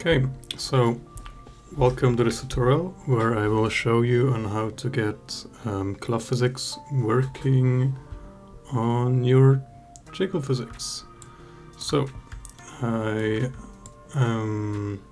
Okay, so welcome to this tutorial where I will show you on how to get um, physics working on your jiggle physics. So I am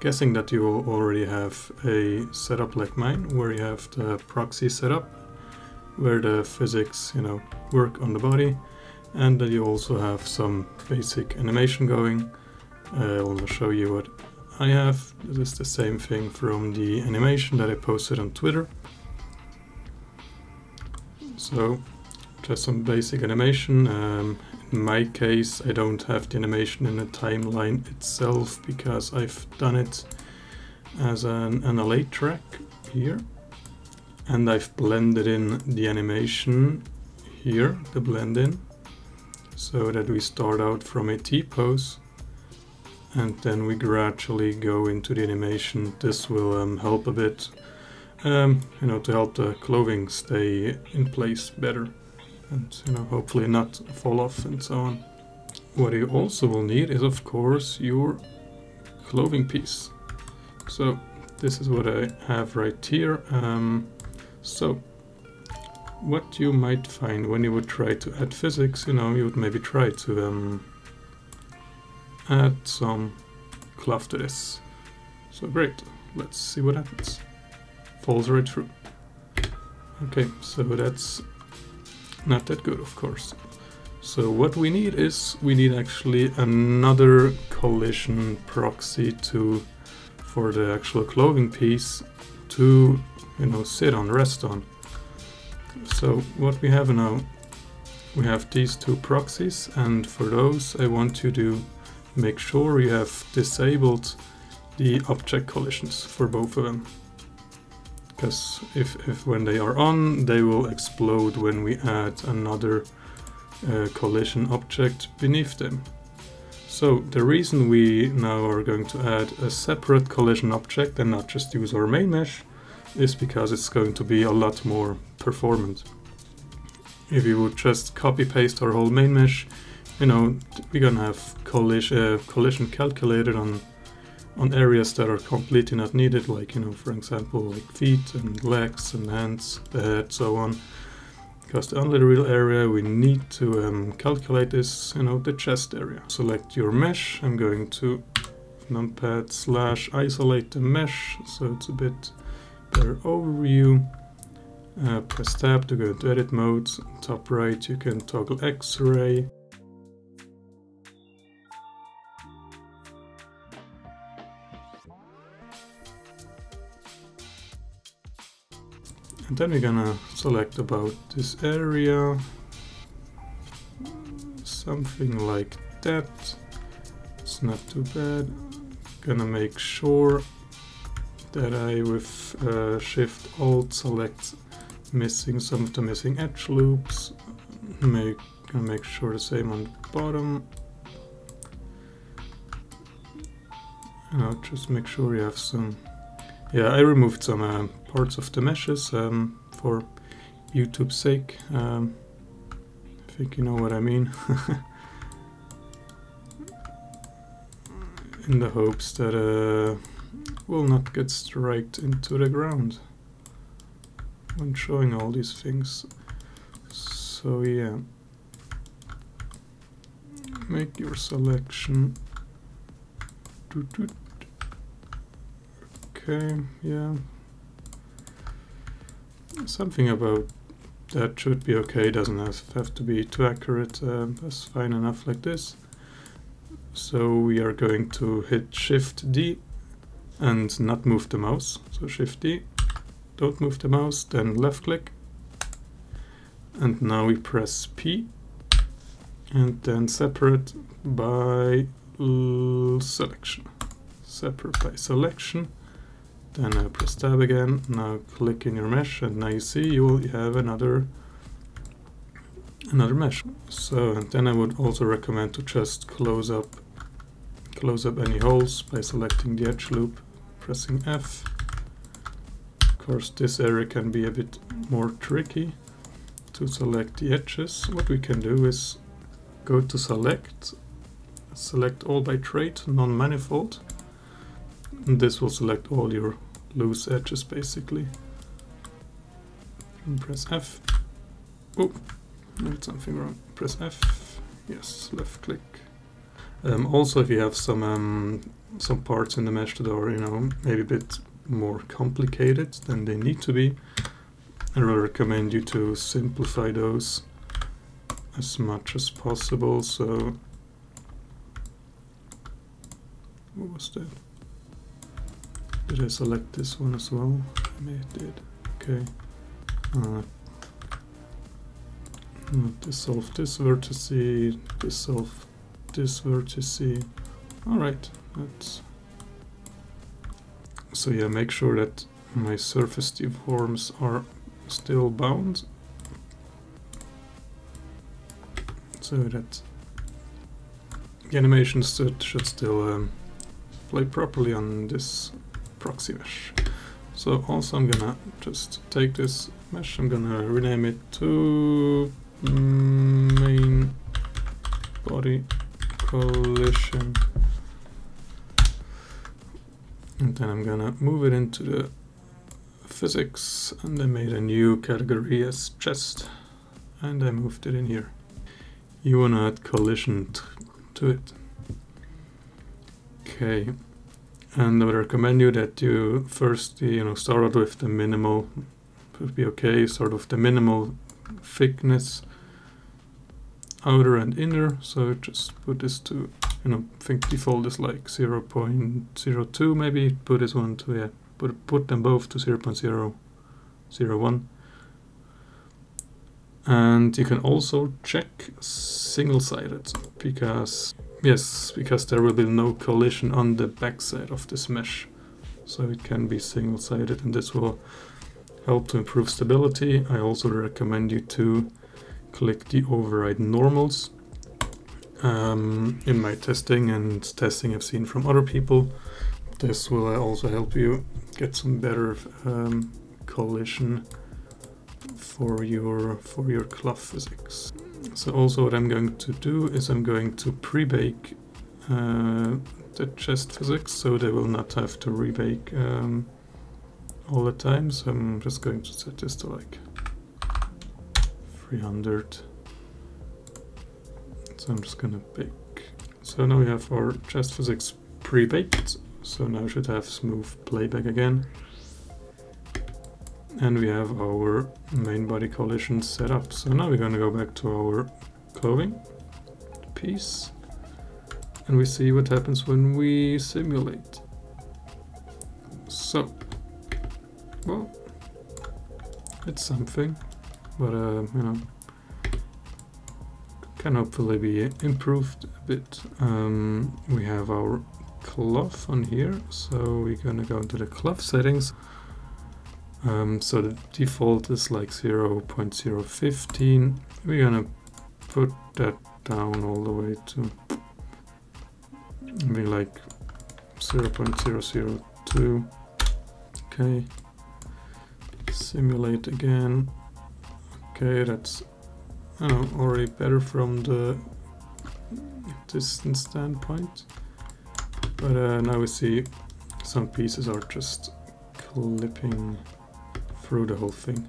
guessing that you already have a setup like mine where you have the proxy setup where the physics you know work on the body and that you also have some basic animation going I will show you what I have. This is the same thing from the animation that I posted on Twitter. So just some basic animation. Um, in my case I don't have the animation in the timeline itself because I've done it as an NLA track here and I've blended in the animation here, the blend in, so that we start out from a T-pose and then we gradually go into the animation. This will um, help a bit, um, you know, to help the clothing stay in place better and, you know, hopefully not fall off and so on. What you also will need is, of course, your clothing piece. So this is what I have right here. Um, so what you might find when you would try to add physics, you know, you would maybe try to um, add some cloth to this. So great, let's see what happens. Falls right through. Okay, so that's not that good, of course. So what we need is, we need actually another collision proxy to, for the actual clothing piece to, you know, sit on, rest on. So what we have now, we have these two proxies, and for those I want to to make sure you have disabled the object collisions for both of them. Because if, if when they are on, they will explode when we add another uh, collision object beneath them. So the reason we now are going to add a separate collision object and not just use our main mesh is because it's going to be a lot more performant. If you would just copy paste our whole main mesh, you know, we're gonna have collision, uh, collision calculated on on areas that are completely not needed, like, you know, for example, like feet and legs and hands, the head, so on. Because the only real area we need to um, calculate is, you know, the chest area. Select your mesh. I'm going to numpad slash isolate the mesh, so it's a bit better overview. Uh, press tab to go into edit mode. Top right, you can toggle X-ray. And then we're gonna select about this area, something like that. It's not too bad. Gonna make sure that I with uh, Shift Alt select missing some of the missing edge loops. Make gonna make sure the same on the bottom. And I'll just make sure we have some yeah, I removed some uh, parts of the meshes um, for YouTube's sake. Um, I think you know what I mean. In the hopes that uh, will not get striked into the ground when showing all these things. So yeah, make your selection. Okay, yeah. Something about that should be okay, doesn't have, have to be too accurate, uh, that's fine enough like this. So we are going to hit Shift D and not move the mouse. So Shift D, don't move the mouse, then left click. And now we press P and then separate by selection. Separate by selection. Then I press tab again, now click in your mesh and now you see you will have another another mesh. So and then I would also recommend to just close up close up any holes by selecting the edge loop, pressing F. Of course this area can be a bit more tricky to select the edges. What we can do is go to select, select all by trait, non-manifold, this will select all your loose edges basically. And press F. Oh, did something wrong. Press F. Yes, left click. Um, also, if you have some um, some parts in the mesh that are, you know, maybe a bit more complicated than they need to be, I will recommend you to simplify those as much as possible. So, what was that? Did I select this one as well? I may have did. Okay. Uh, dissolve this vertex, dissolve this vertex. Alright, so yeah, make sure that my surface deforms are still bound so that the animation should, should still um, play properly on this proxy mesh. So also I'm gonna just take this mesh, I'm gonna rename it to mm, main body collision and then I'm gonna move it into the physics and I made a new category as chest and I moved it in here. You wanna add collision to it. Okay, and I would recommend you that you first you know start out with the minimal would be okay, sort of the minimal thickness outer and inner, so just put this to you know, I think default is like 0 0.02 maybe, put this one to, yeah, put, put them both to 0 0.001. And you can also check single-sided, because, yes, because there will be no collision on the backside of this mesh. So it can be single-sided and this will help to improve stability. I also recommend you to click the override normals um, in my testing and testing I've seen from other people. This will also help you get some better um, collision for your for your cloth physics. So also what I'm going to do is I'm going to pre-bake uh, the chest physics so they will not have to rebake um, all the time. So I'm just going to set this to like 300 so I'm just gonna bake. So now we have our chest physics pre-baked. So now we should have smooth playback again. And we have our main body collision set up. So now we're gonna go back to our clothing piece. And we see what happens when we simulate. So, well, it's something, but uh, you know, can hopefully be improved a bit. Um, we have our cloth on here, so we're gonna go into the cloth settings. Um, so the default is like 0 0.015. We're gonna put that down all the way to maybe like 0 0.002. Okay, simulate again. Okay, that's know, already better from the distance standpoint. But uh, now we see some pieces are just clipping through the whole thing.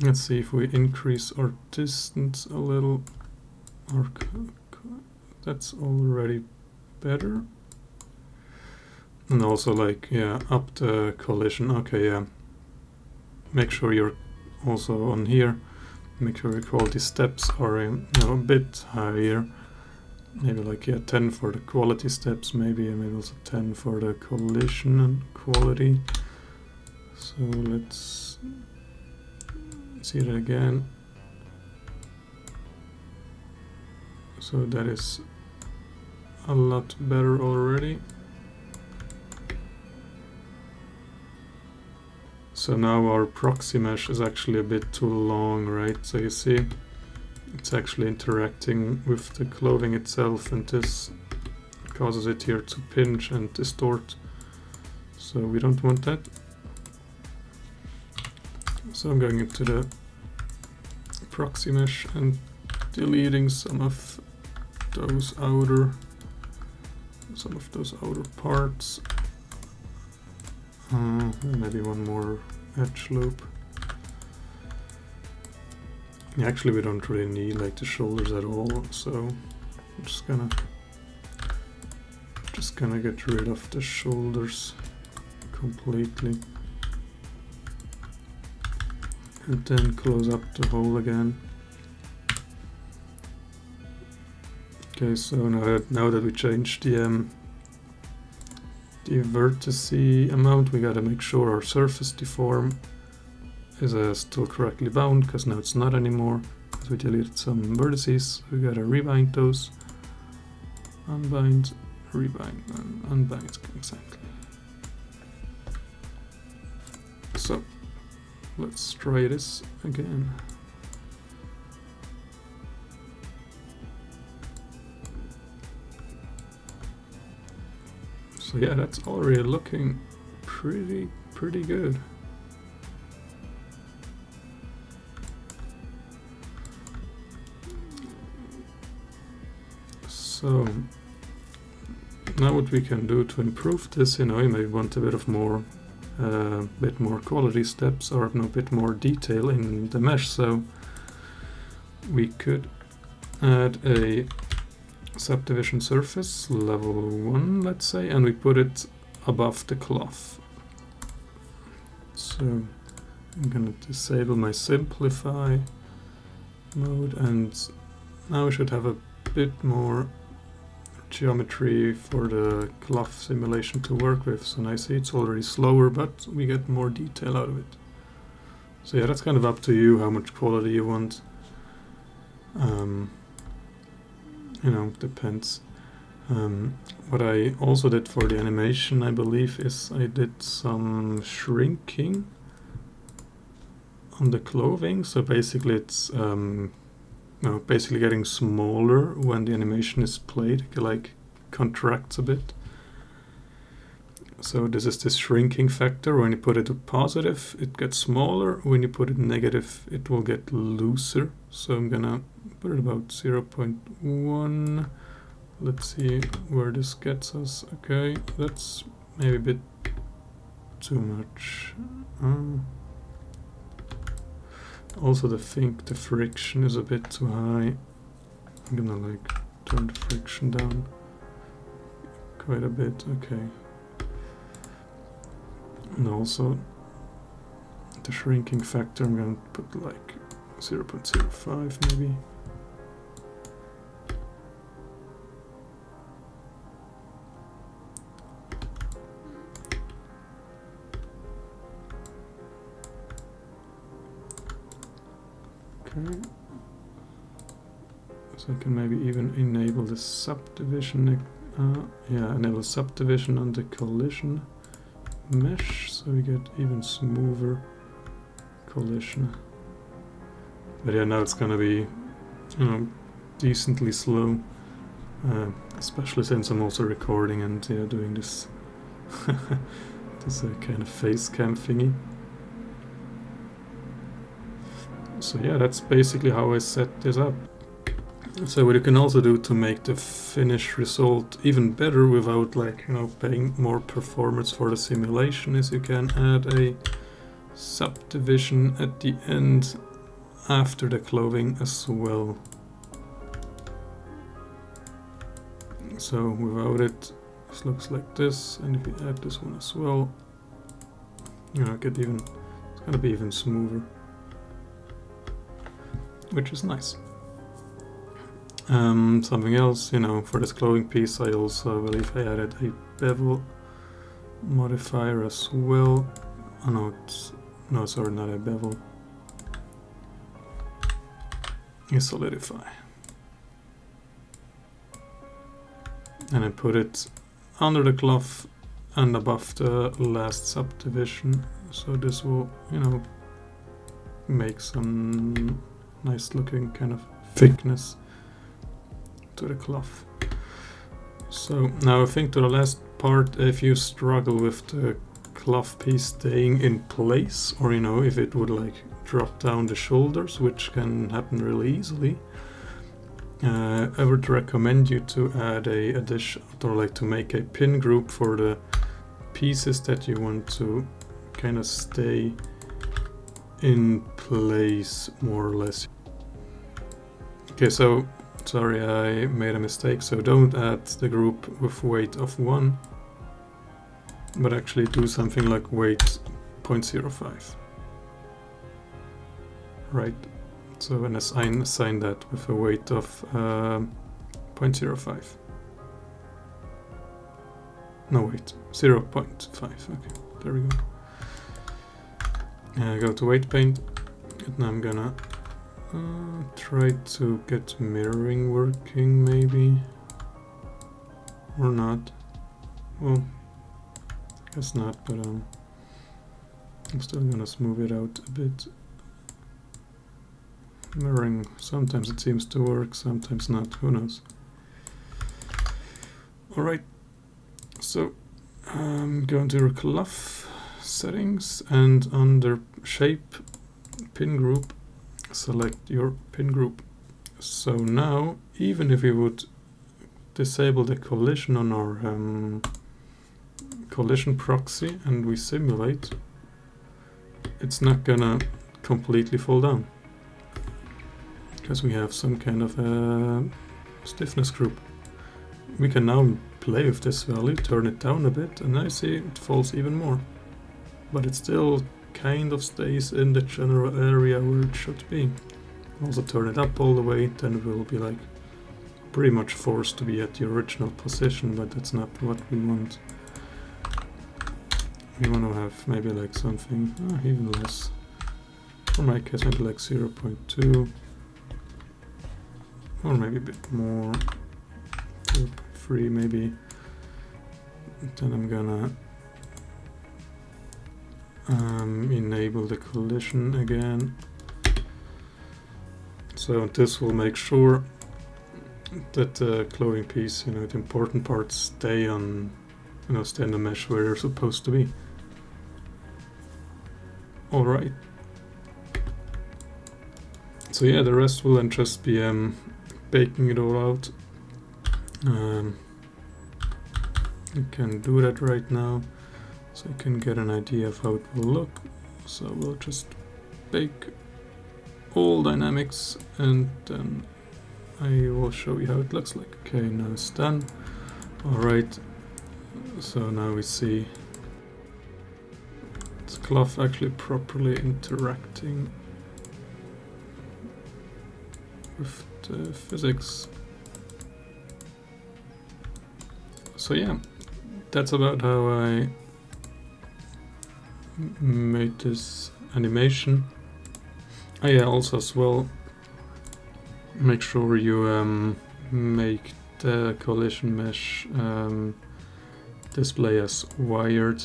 Let's see if we increase our distance a little. Or that's already better. And also like, yeah, up the collision. Okay, yeah. Make sure you're also on here make sure the quality steps are you know, a bit higher. Maybe like yeah, 10 for the quality steps, maybe, and maybe also 10 for the collision and quality. So let's see it again. So that is a lot better already. So now our proxy mesh is actually a bit too long, right? So you see, it's actually interacting with the clothing itself and this causes it here to pinch and distort. So we don't want that. So I'm going into the proxy mesh and deleting some of those outer some of those outer parts Uh, maybe one more edge loop. Actually, we don't really need like the shoulders at all, so I'm just gonna just gonna get rid of the shoulders completely and then close up the hole again. Okay, so now that, now that we changed the um, the vertex amount, we gotta make sure our surface deform is uh, still correctly bound, because now it's not anymore, because we deleted some vertices. We gotta rebind those. Unbind, rebind, and unbind, exactly. So, let's try this again. So yeah, that's already looking pretty, pretty good. So now what we can do to improve this, you know, you may want a bit of more, uh, bit more quality steps or a bit more detail in the mesh. So we could add a subdivision surface, level 1 let's say, and we put it above the cloth. So I'm gonna disable my simplify mode and now we should have a bit more geometry for the cloth simulation to work with. So see it's already slower, but we get more detail out of it. So yeah, that's kind of up to you how much quality you want. Um, you know, depends. Um, what I also did for the animation, I believe, is I did some shrinking on the clothing. So basically it's um, know, basically getting smaller when the animation is played, it like contracts a bit. So this is the shrinking factor. When you put it to positive, it gets smaller. When you put it negative, it will get looser. So I'm gonna put it about 0 0.1. Let's see where this gets us. Okay, that's maybe a bit too much. Um, also the think the friction is a bit too high. I'm gonna like turn the friction down quite a bit, okay. And also the shrinking factor I'm gonna put like 0.05 maybe. Can maybe even enable the subdivision. Uh, yeah, enable subdivision on the collision mesh, so we get even smoother collision. But yeah, now it's gonna be, you know, decently slow. Uh, especially since I'm also recording and yeah, doing this, this uh, kind of face cam thingy. So yeah, that's basically how I set this up. So what you can also do to make the finished result even better without like, you know, paying more performance for the simulation is you can add a subdivision at the end after the clothing as well. So without it, this looks like this, and if you add this one as well, you know, get even, it's gonna be even smoother which is nice. Um, something else, you know, for this clothing piece I also believe I added a bevel modifier as well. Oh no, no sorry, not a bevel. A solidify. And I put it under the cloth and above the last subdivision. So this will, you know, make some nice looking kind of thickness to the cloth. So now I think to the last part, if you struggle with the cloth piece staying in place, or you know, if it would like drop down the shoulders, which can happen really easily, uh, I would recommend you to add a addition, or like to make a pin group for the pieces that you want to kind of stay in place more or less. Okay, so sorry I made a mistake, so don't add the group with weight of 1, but actually do something like weight 0.05. Right, so and assign, assign that with a weight of uh, 0.05. No, wait, 0 0.5, okay, there we go. Uh, go to weight paint, and I'm gonna uh, try to get mirroring working, maybe, or not. Well, guess not, but um, I'm still gonna smooth it out a bit. Mirroring, sometimes it seems to work, sometimes not, who knows. Alright, so I'm going to your cloth settings and under shape pin group select your pin group. So now even if we would disable the collision on our um, collision proxy and we simulate it's not gonna completely fall down because we have some kind of a stiffness group. We can now play with this value, turn it down a bit, and I see it falls even more. But it still kind of stays in the general area where it should be. Also turn it up all the way, then we'll be like pretty much forced to be at the original position, but that's not what we want. We want to have maybe like something oh, even less. For my case, maybe like 0 0.2 or maybe a bit more 0.3 maybe then I'm gonna um, enable the collision again. So this will make sure that the clothing piece you know the important parts stay on you know stay in the mesh where they're supposed to be. All right. So yeah the rest will then just be um, baking it all out. Um, you can do that right now so you can get an idea of how it will look. So we'll just bake all dynamics and then I will show you how it looks like. Okay, now it's done. Alright, so now we see the cloth actually properly interacting with the physics. So yeah, that's about how I made this animation. Oh yeah, also as well, make sure you um, make the collision mesh um, display as wired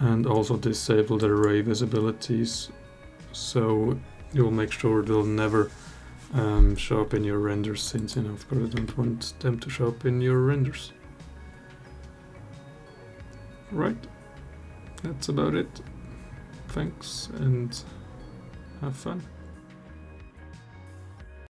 and also disable the ray visibilities so you'll make sure they'll never um, show up in your renders since you know of course I don't want them to show up in your renders. Right, that's about it. Thanks and have fun.